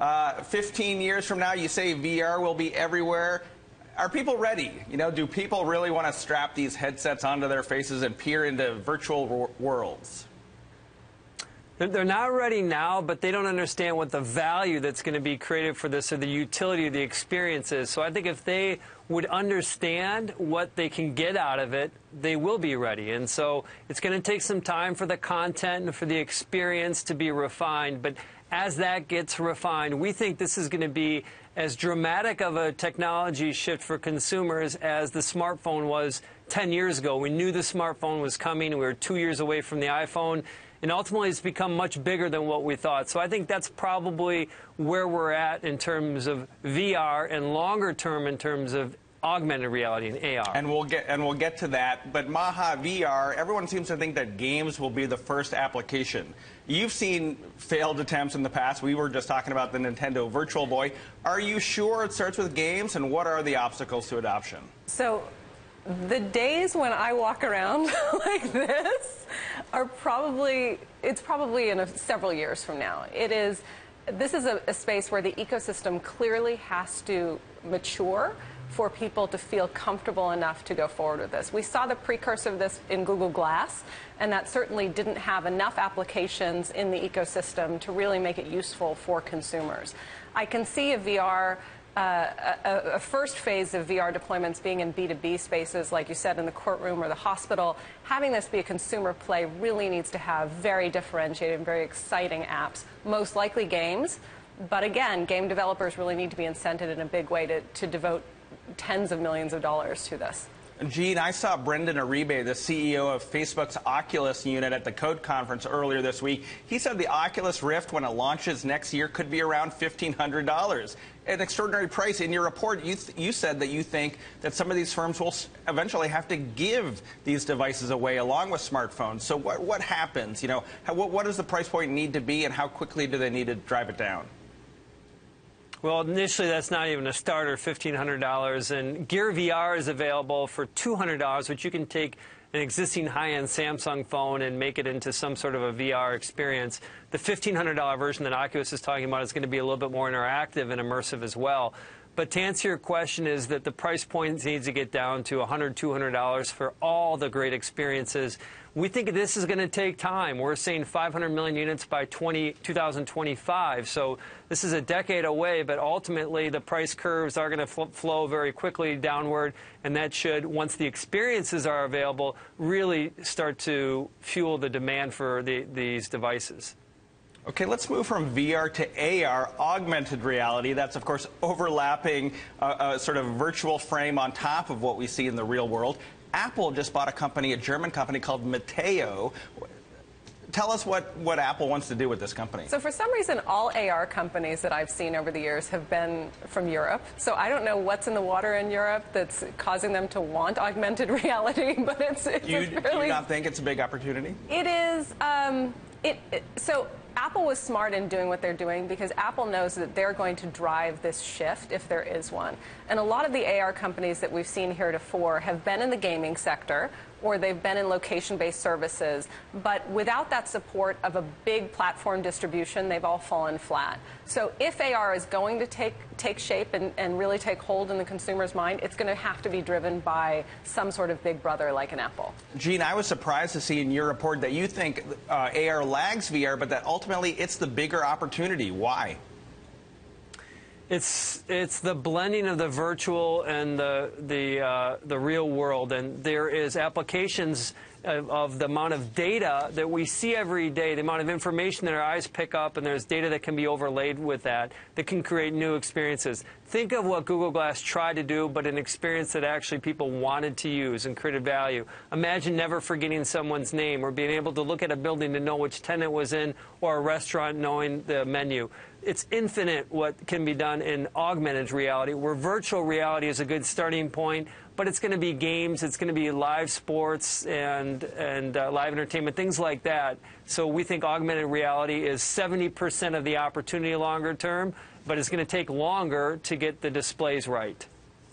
Uh, 15 years from now, you say VR will be everywhere. Are people ready? You know, do people really want to strap these headsets onto their faces and peer into virtual worlds? They're not ready now, but they don't understand what the value that's going to be created for this or the utility of the experience is. So I think if they would understand what they can get out of it, they will be ready. And so it's going to take some time for the content and for the experience to be refined. But as that gets refined, we think this is going to be as dramatic of a technology shift for consumers as the smartphone was 10 years ago. We knew the smartphone was coming. We were two years away from the iPhone and ultimately it's become much bigger than what we thought. So I think that's probably where we're at in terms of VR and longer term in terms of augmented reality and AR. And we'll get and we'll get to that. But Maha VR, everyone seems to think that games will be the first application. You've seen failed attempts in the past. We were just talking about the Nintendo Virtual Boy. Are you sure it starts with games and what are the obstacles to adoption? So the days when I walk around like this are probably, it's probably in a, several years from now. It is, this is a, a space where the ecosystem clearly has to mature for people to feel comfortable enough to go forward with this. We saw the precursor of this in Google Glass, and that certainly didn't have enough applications in the ecosystem to really make it useful for consumers. I can see a VR a, a, first phase of VR deployments being in B2B spaces, like you said, in the courtroom or the hospital, having this be a consumer play really needs to have very differentiated and very exciting apps, most likely games. But again, game developers really need to be incented in a big way to, to devote tens of millions of dollars to this. Gene, I saw Brendan Iribe, the CEO of Facebook's Oculus unit at the Code Conference earlier this week. He said the Oculus Rift, when it launches next year, could be around $1,500. An extraordinary price. In your report, you, you said that you think that some of these firms will eventually have to give these devices away along with smartphones. So what, what happens? You know, how, what, what does the price point need to be and how quickly do they need to drive it down? Well, initially, that's not even a starter, $1,500. And Gear VR is available for $200, which you can take an existing high-end Samsung phone and make it into some sort of a VR experience. The $1,500 version that Oculus is talking about is going to be a little bit more interactive and immersive as well. But to answer your question is that the price point needs to get down to $100, $200 for all the great experiences. We think this is going to take time. We're seeing 500 million units by 20, 2025. So this is a decade away, but ultimately the price curves are going to fl flow very quickly downward, and that should, once the experiences are available, really start to fuel the demand for the, these devices. Okay, let's move from VR to AR, augmented reality. That's, of course, overlapping a, uh, a, sort of virtual frame on top of what we see in the real world. Apple just bought a company, a German company called Metaio Tell us what, what Apple wants to do with this company. So for some reason, all AR companies that I've seen over the years have been from Europe. So I don't know what's in the water in Europe that's causing them to want augmented reality, but it's, it's you, really... Do you not think it's a big opportunity? It is. Um, it, it, so Apple was smart in doing what they're doing because Apple knows that they're going to drive this shift if there is one. And a lot of the AR companies that we've seen heretofore have been in the gaming sector or they've been in location-based services. But without that support of a big platform distribution, they've all fallen flat. So if AR is going to take, take shape and, and really take hold in the consumer's mind, it's going to have to be driven by some sort of big brother like an Apple. Gene, I was surprised to see in your report that you think uh, AR lags VR, but that ultimately it's the bigger opportunity. Why? It's it's the blending of the virtual and the the uh, the real world, and there is applications of, of, the amount of data that we see every day, the amount of information that our eyes pick up, and there's data that can be overlaid with that that can create new experiences. Think of what Google Glass tried to do, but an experience that actually people wanted to use and created value. Imagine never forgetting someone's name or being able to look at a building to know which tenant was in or a restaurant knowing the menu it's infinite what can be done in augmented reality, where virtual reality is a good starting point, but it's going to be games, it's going to be live sports and, and uh, live entertainment, things like that. So we think augmented reality is 70% of the opportunity longer term, but it's going to take longer to get the displays right.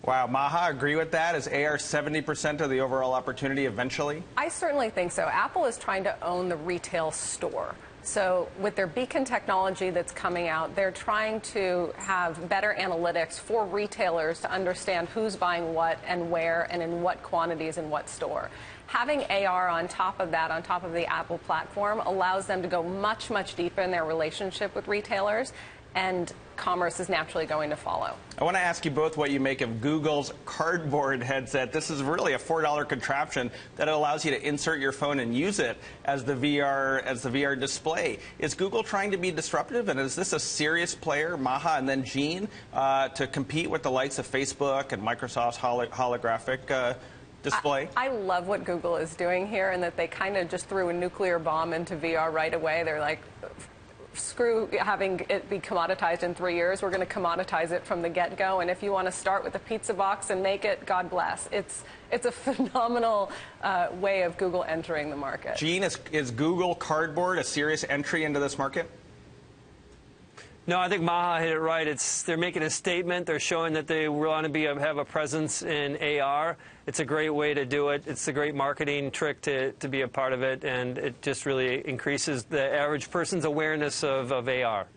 Wow, Maha, agree with that? Is AR 70% of the overall opportunity eventually? I certainly think so. Apple is trying to own the retail store. So, with their beacon technology that's coming out, they're trying to have better analytics for retailers to understand who's buying what and where and in what quantities in what store. Having AR on top of that, on top of the Apple platform, allows them to go much, much deeper in their relationship with retailers and commerce is naturally going to follow. I want to ask you both what you make of Google's cardboard headset. This is really a $4 contraption that allows you to insert your phone and use it as the VR as the VR display. Is Google trying to be disruptive, and is this a serious player, Maha and then Gene, uh, to compete with the likes of Facebook and Microsoft's holo holographic? Uh, display? I, I, love what Google is doing here and that they kind of just threw a nuclear bomb into VR right away. They're like, screw having it be commoditized in three years. We're going to commoditize it from the get-go. And if you want to start with a pizza box and make it, God bless. It's it's a phenomenal uh, way of Google entering the market. Gene, is, is Google Cardboard a serious entry into this market? No, I think Maha hit it right. It's they're making a statement. They're showing that they want to be um, have a presence in AR. It's a great way to do it. It's a great marketing trick to, to be a part of it, and it just really increases the average person's awareness of, of AR.